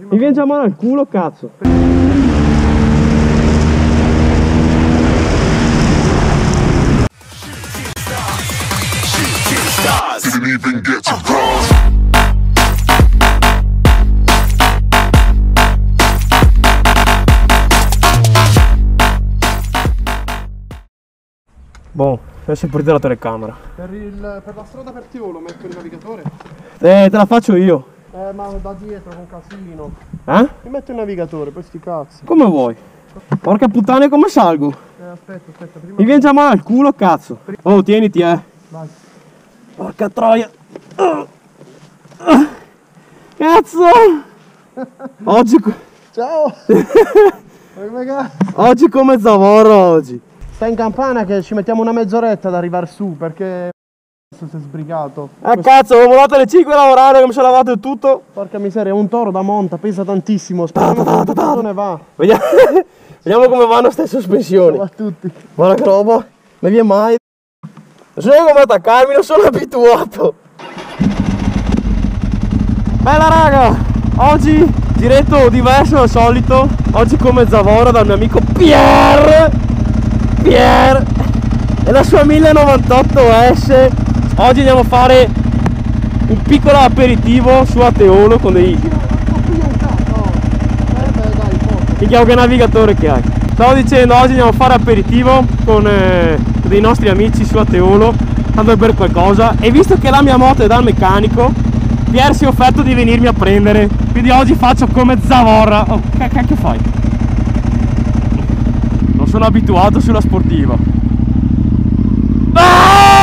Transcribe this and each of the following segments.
Mi viene già male al culo, cazzo. Didn't even get to cross. Boh, adesso è partita la telecamera. Per, il, per la strada per Tiolo metto il navigatore? Eh, te la faccio io. Eh, ma da dietro con casino. Eh? Mi metto il navigatore, poi sti cazzi. Come vuoi? Porca puttana, come salgo? Eh, aspetta, aspetta, prima. Mi viene già male al culo, cazzo. Oh, tieniti, eh. Vai. Porca troia. Oh. Cazzo! Oggi, Ciao! Oggi come zavorro oggi. Sta in campana che ci mettiamo una mezz'oretta ad arrivare su perché si è sbrigato. Eh cazzo, avevo volato alle 5 a lavorare, come si è lavato il tutto. Porca miseria, è un toro da monta, pesa tantissimo. Speriamo ne va. Vediamo, vediamo come vanno ste sospensioni. Va tutti. Guarda che roba, non viene mai. Non so neanche come attaccarmi, non sono abituato. Bella raga, oggi diretto diverso dal solito. Oggi come Zavora dal mio amico Pier. Pier e la sua 1098S. Oggi andiamo a fare un piccolo aperitivo su Ateolo con dei. Minchia, che navigatore che hai. Stavo dicendo, oggi andiamo a fare aperitivo con eh, dei nostri amici su Ateolo, tanto per qualcosa. E visto che la mia moto è dal meccanico, Pier si è offerto di venirmi a prendere. Quindi oggi faccio come Zavorra. Oh, che cacchio fai? Non sono abituato sulla sportiva. Ah,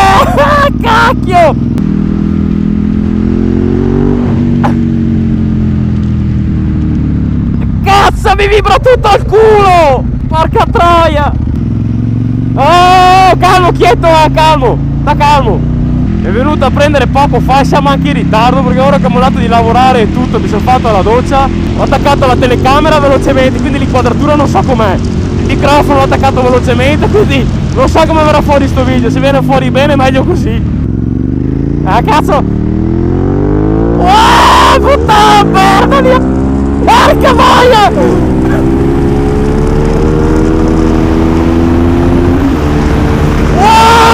cacchio! Cazzo mi vibra tutto il culo! Porca troia! Oh, calmo, quieto, eh, calmo! Sta calmo! È venuto a prendere poco fa siamo anche in ritardo perché ora che ho mollato di lavorare e tutto, mi sono fatto la doccia, ho attaccato la telecamera velocemente, quindi l'inquadratura non so com'è. Il microfono l'ho attaccato velocemente, quindi non so come verrà fuori sto video, se viene fuori bene meglio così. Ah cazzo! Wow, puttana merda mia! Porca boia! Wow!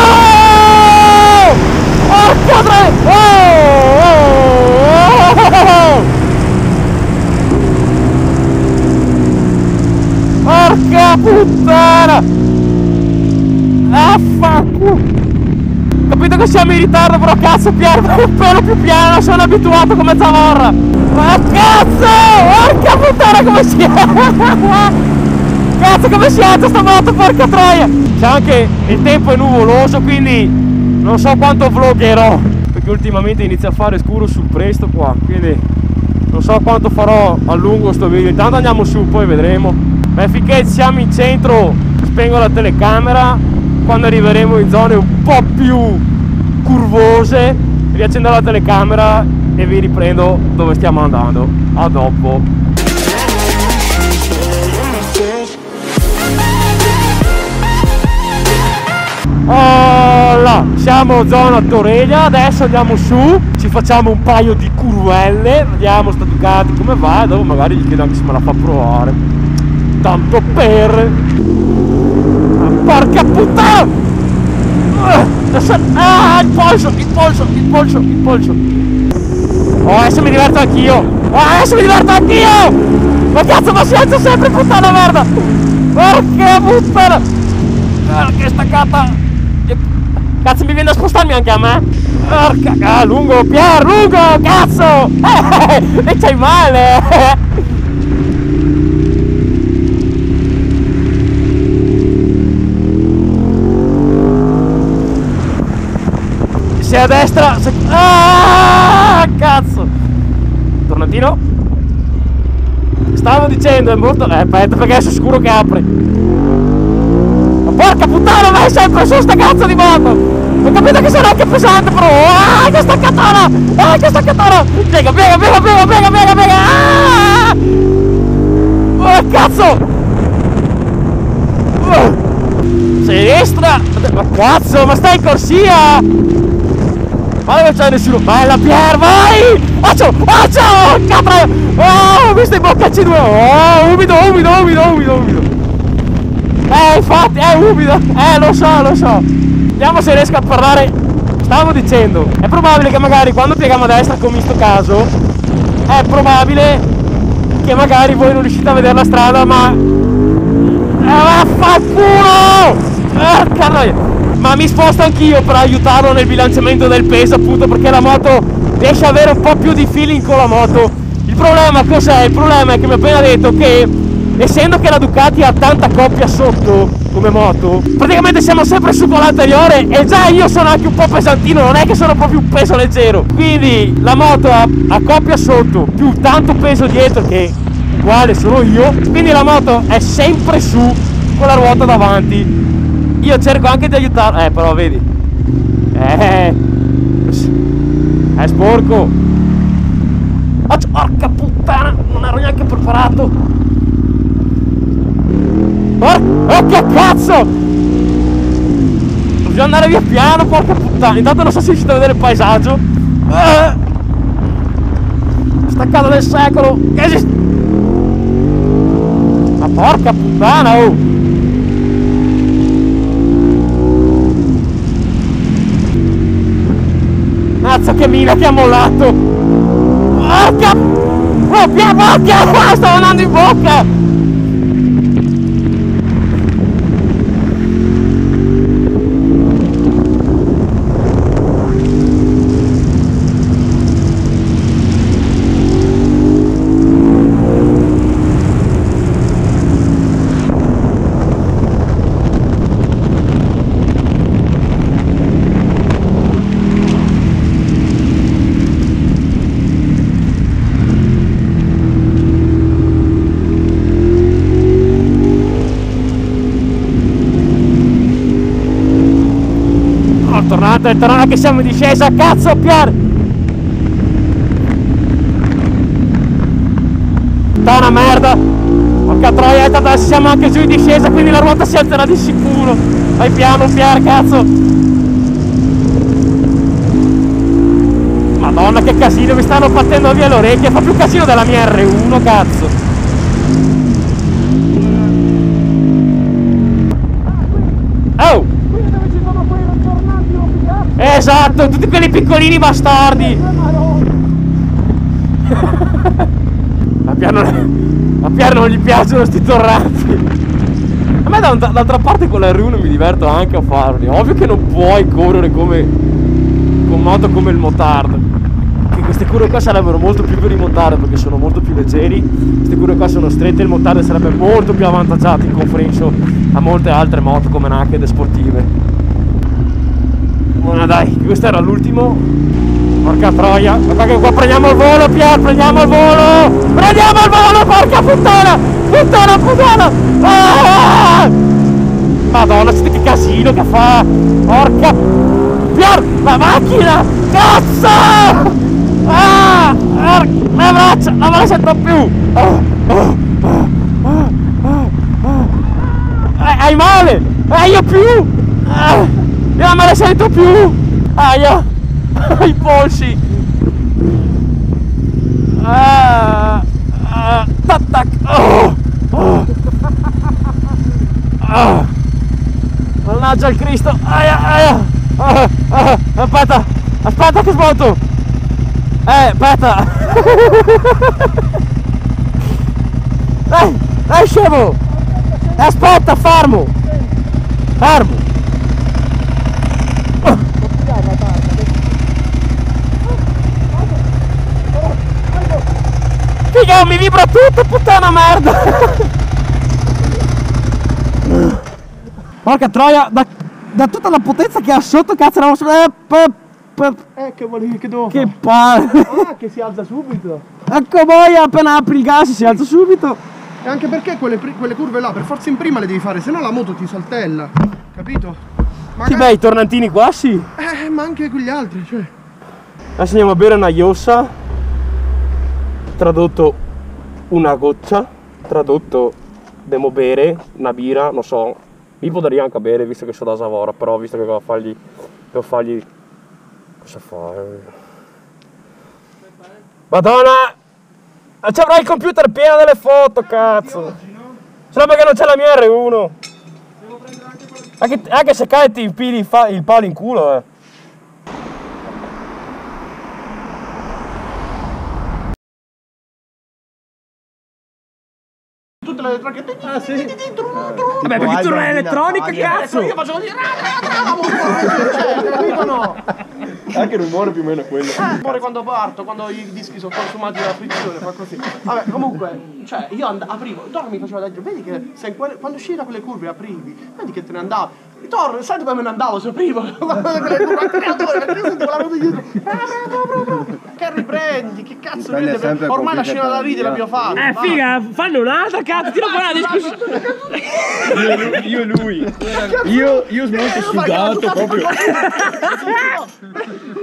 Porca tre! Oh! Oh! Porca puttana! Affanculo! Capito che siamo in ritardo, però cazzo Pier, vai un pelo più piano, sono abituato come zavorra! Ma cazzo! Porca puttana come si è! Cazzo come si alza sta moto, porca troia! C'è anche il tempo è nuvoloso, quindi non so quanto vloggerò. Perché ultimamente inizia a fare scuro sul presto qua, quindi non so quanto farò a lungo sto video. Intanto andiamo su, poi vedremo. Ma finché siamo in centro spengo la telecamera. Quando arriveremo in zone un po' più curvose, riaccendo la telecamera e vi riprendo dove stiamo andando. A dopo. Voilà, siamo zona Toreglia, adesso andiamo su, ci facciamo un paio di curvelle, vediamo sta Ducati come va e dopo magari gli chiedo anche se me la fa provare. Tanto per... Ah, porca puttana! Ah, adesso- Ah, il polso, il polso, il polso, il polso. Oh, adesso mi diverto anch'io! Oh, adesso mi diverto anch'io! Ma cazzo, ma si alza sempre, puttana merda! Porca puttana! Ah, che staccata! Cazzo mi viene a spostarmi anche a me? Porca... Ah, lungo, Pier, lungo, cazzo! E c'hai male! Se a destra... Se... Ah, cazzo! Tornantino? Stavo dicendo, è molto... Eh, aspetta, perché adesso è scuro che apre. Ma porca puttana, vai sempre su sta cazzo di moto! Ho capito che sarà anche pesante, però! Ah, che staccatona! Ah, che staccatona! Piega, piega, piega, piega, piega, piega, piega! Ah! Oh, cazzo! Oh! Sinistra! Ma cazzo, ma stai in corsia! Ma dove c'è nessuno? Bella Pier, vai! Occhio! Occhio! Capra! Oh, ho visto i boccacci due! Oh, umido, umido, umido, umido, umido! Eh, infatti, è umido! Eh, lo so, lo so! Vediamo se riesco a parlare. Stavo dicendo, è probabile che magari quando pieghiamo a destra come in sto caso, è probabile che magari voi non riuscite a vedere la strada, ma... Eh, vaffanculo! Porca noia! Ma mi sposto anch'io per aiutarlo nel bilanciamento del peso, appunto, perché la moto riesce ad avere un po' più di feeling con la moto. Il problema cos'è? Il problema è che mi ha appena detto che essendo che la Ducati ha tanta coppia sotto come moto, praticamente siamo sempre su con l'anteriore e già io sono anche un po' pesantino, non è che sono proprio un peso leggero. Quindi la moto ha, ha coppia sotto più tanto peso dietro che uguale sono io, quindi la moto è sempre su con la ruota davanti. Io cerco anche di aiutarlo, eh però vedi. Eh, è sporco. Ah, Porca puttana, non ero neanche preparato. Oh, oh che cazzo! Bisogna andare via piano, porca puttana. Intanto non so se riuscite a vedere il paesaggio. Eh, staccata del secolo. Che esiste? Ma porca puttana, oh! Mazza che mina che ha mollato! Porca! Pia, porca! Stavo andando in bocca! Oh, tornate, tornate che siamo in discesa, cazzo Pier! Sta una merda! Porca troia, adesso siamo anche giù in discesa, quindi la ruota si alzerà di sicuro! Vai piano Pier, cazzo! Madonna che casino, mi stanno battendo via le orecchie, fa più casino della mia R1, cazzo! Oh! Esatto, tutti quelli piccolini bastardi! A Piano, a Piano non gli piacciono sti torranti! A me da- d'altra parte con la R1 mi diverto anche a farli. Ovvio che non puoi correre come con moto come il motard. Che queste curve qua sarebbero molto più per i motard perché sono molto più leggeri. Queste curve qua sono strette, il motard sarebbe molto più avvantaggiato in confronto a molte altre moto come naked e sportive. Buona dai, questo era l'ultimo. Porca troia. Guarda che qua prendiamo il volo, Pier, prendiamo il volo! Prendiamo il volo, porca puttana! Puttana, puttana! Ah! Madonna, che casino che fa! Porca! Pier, la macchina! Cazzo! Ah! Ar- Le braccia, non me la sento più! Ah, ah, ah, ah, ah, ah. Hai male! Eh, io più! Ah, non me la sento più! Aia! I polsi! Ah, ah, tac tac! Oh, oh. Ah. Mannaggia il Cristo! Aia, aia! Ah, ah, aspetta! Aspetta che smonto! Eh, aspetta! Dai! Dai scemo! Aspetta, fermo! Fermo! Figa, mi vibra tutto, puttana merda! Porca troia, da, da tutta la potenza che ha sotto, cazzo, eravamo su... Eh, Eh, che volevi che devo che palle! Ah, che si alza subito. Ecco boia, appena apri il gas si alza subito! E anche perché quelle, quelle curve là, per forza in prima le devi fare, se no la moto ti saltella. Capito? Sì, Magari- beh, i tornantini qua sì! Eh, ma anche quegli altri, cioè. Adesso andiamo a bere una iossa, tradotto una goccia, tradotto devo bere una birra, non so, mi potrei anche bere visto che sono da Savora, però visto che devo fargli, devo fargli Cosa fare? Madonna! Ma ci avrai il computer pieno delle foto, cazzo! Solo perché non c'è la mia R1! Anche, anche se cade ti impili il palo in culo, eh! Tutte le elettroniche. Ah, sì. Vabbè, perché tu non hai elettronica, cazzo! Io facevo dire. Cioè, capito no? Anche il rumore più o meno è quello. Eh, Pure quando parto, quando i dischi sono consumati dalla frizione, fa così. Vabbè, comunque, cioè, io and- aprivo, Torno mi faceva leggere, vedi che se quelle- quando uscivi da quelle curve aprivi, vedi che te ne andavi. Torno, sai dove me ne andavo? Se aprivo, perché io sentivo la ruota dietro. Che riprendi, che cazzo Riprendi Ormai la scena da ridere l'abbiamo fatta. Eh, figa, fanno un'altra, cazzo! Tira fuori la discussione! Io e lui. Io, io molto sudato proprio.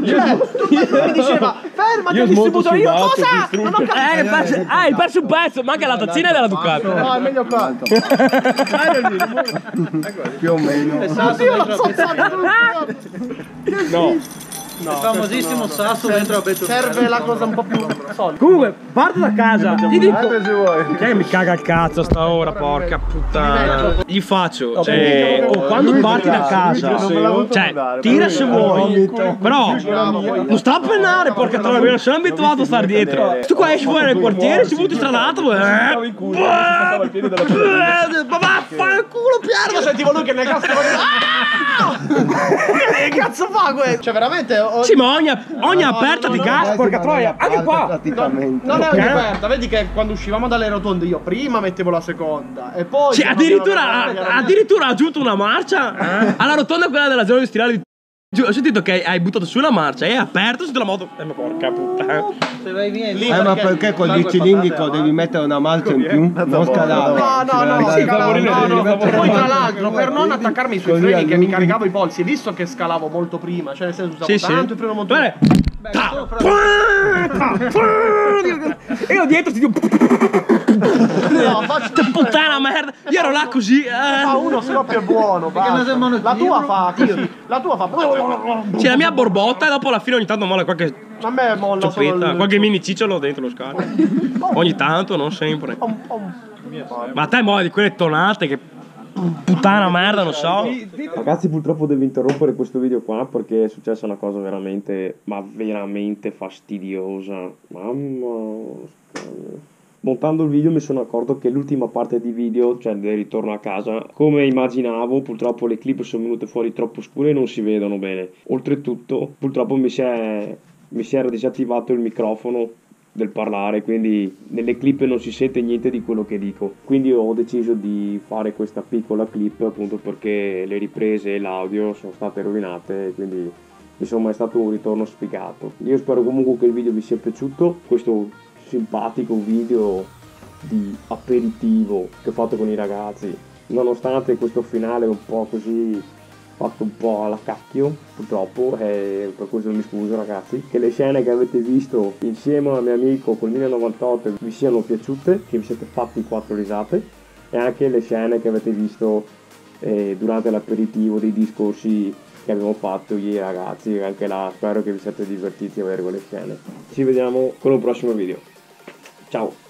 Cioè, tu mi diceva, fermati Io al smonto distributore, io cosa? Non ho capito. Eh, hai perso, ah, hai perso un pezzo, manca la tazzina della Ducati. No, è meglio qua. Più o meno. Io l'ho saltato No. Il famosissimo sasso dentro la Serve la cosa un po' più solida. Comunque, parto da casa, gli dico... Che mi caga il cazzo a sta ora, porca puttana. Gli faccio, cioè, o quando parti da casa, cioè, tira se vuoi, però non sta a pennare, porca troia, non sono abituato a stare dietro. Tu qua esci fuori nel quartiere, si butti stradato, eh, ma vaffanculo, Piero! Io sentivo lui che nel cazzo Ah! Che cazzo fa questo? Cioè veramente ho- Sì, ma ogni, ogni aperta di gas, porca troia, anche qua. Praticamente. non è un'aperta, vedi che quando uscivamo dalle rotonde io prima mettevo la seconda e poi Sì, addirittura, ha aggiunto una marcia alla rotonda quella della zona industriale di Giù, ho sentito che hai buttato su una marcia e hai aperto su la moto. Eh, ma porca puttana. lì Eh, ma perché col bicilindrico devi mettere una marcia in più? Non scalare. No, no, no, Sì, no, no. mettere Poi tra l'altro per non attaccarmi sui freni che mi caricavo i polsi, visto che scalavo molto prima, cioè nel senso usavo Sì, sì. tanto il freno molto ta- ta- Io dietro ti dico No, faccio Che puttana merda Io ero là così fa eh. uno scoppio è buono. La tua fa così, la tua fa C'è la mia borbotta e dopo alla fine ogni tanto molla qualche A me molla il Qualche mini cicciolo dentro lo scarico Ogni tanto, non sempre. Ma a te muovi di quelle tonate che Puttana merda, non so. Ragazzi purtroppo devo interrompere questo video qua Perché è successa una cosa veramente Ma veramente fastidiosa. Mamma Montando il video mi sono accorto che l'ultima parte di video, cioè del ritorno a casa, come immaginavo, purtroppo le clip sono venute fuori troppo scure e non si vedono bene. Oltretutto, purtroppo mi si, è, mi si era disattivato il microfono del parlare, quindi nelle clip non si sente niente di quello che dico. Quindi ho deciso di fare questa piccola clip appunto perché le riprese e l'audio sono state rovinate quindi insomma è stato un ritorno sfigato. Io spero comunque che il video vi sia piaciuto, questo simpatico video di aperitivo che ho fatto con i ragazzi, nonostante questo finale un po' così fatto un po' alla cacchio, purtroppo, e per questo mi scuso ragazzi, che le scene che avete visto insieme al mio amico col 1098 vi siano piaciute, che vi siete fatti quattro risate e anche le scene che avete visto eh, durante l'aperitivo dei discorsi che abbiamo fatto io e i ragazzi, anche là spero che vi siate divertiti a vedere quelle scene. Ci vediamo con un prossimo video. Ciao!